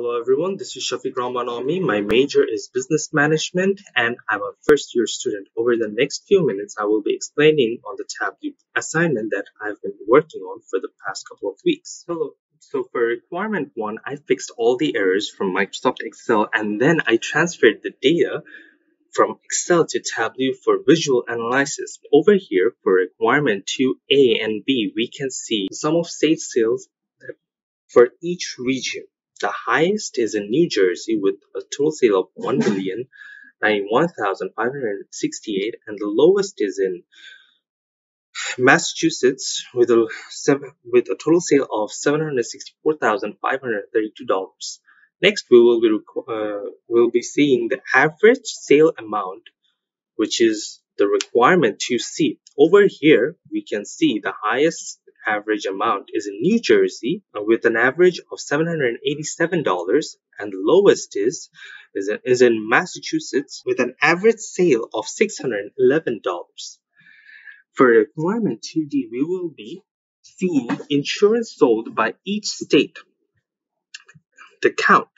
Hello everyone, this is Shafik Rahman My major is business management and I'm a first year student. Over the next few minutes, I will be explaining on the Tableau assignment that I've been working on for the past couple of weeks. So, so for requirement one, I fixed all the errors from Microsoft Excel and then I transferred the data from Excel to Tableau for visual analysis. Over here for requirement 2A and B, we can see sum of state sales for each region. The highest is in New Jersey with a total sale of 1,091,568 and the lowest is in Massachusetts with a with a total sale of $764,532. Next, we will be uh, will be seeing the average sale amount, which is the requirement to see. Over here, we can see the highest average amount is in New Jersey uh, with an average of $787 and lowest is is in, is in Massachusetts with an average sale of $611. For requirement 2D, we will be seeing insurance sold by each state, the count,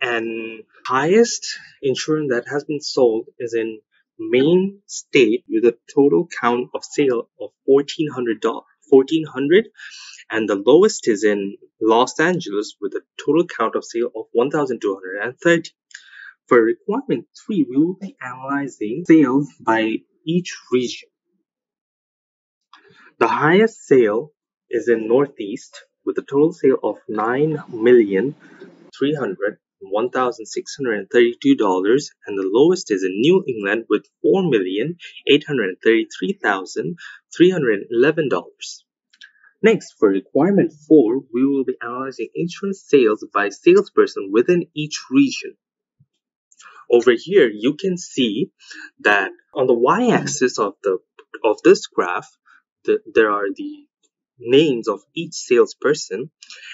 and highest insurance that has been sold is in Maine state with a total count of sale of $1,400. 1400 and the lowest is in Los Angeles with a total count of sale of 1230. For requirement 3, we will be analyzing sales by each region. The highest sale is in Northeast with a total sale of nine million three hundred one thousand six hundred and the lowest is in New England with four million eight hundred thirty-three thousand three hundred eleven dollars. Next, for requirement 4, we will be analyzing insurance sales by salesperson within each region. Over here, you can see that on the y-axis of the of this graph, the, there are the names of each salesperson,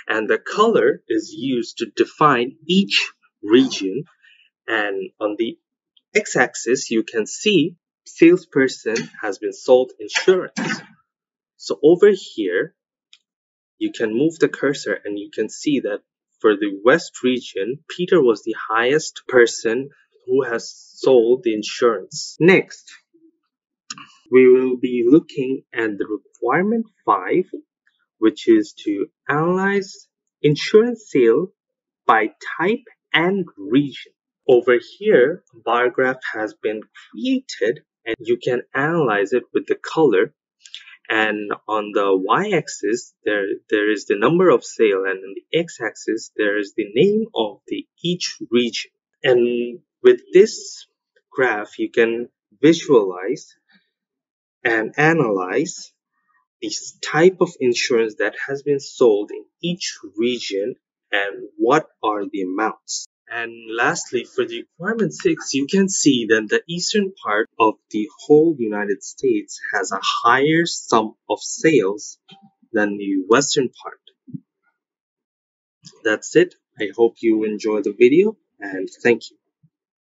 and the color is used to define each region. And on the x-axis, you can see salesperson has been sold insurance. So over here, you can move the cursor and you can see that for the West region, Peter was the highest person who has sold the insurance. Next, we will be looking at the requirement 5, which is to analyze insurance sale by type and region. Over here, bar graph has been created and you can analyze it with the color and on the y-axis there there is the number of sale and on the x-axis there is the name of the each region and with this graph you can visualize and analyze this type of insurance that has been sold in each region and what are the amounts and lastly, for the requirement 6, you can see that the eastern part of the whole United States has a higher sum of sales than the western part. That's it. I hope you enjoy the video and thank you.